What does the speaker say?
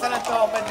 San Antonio!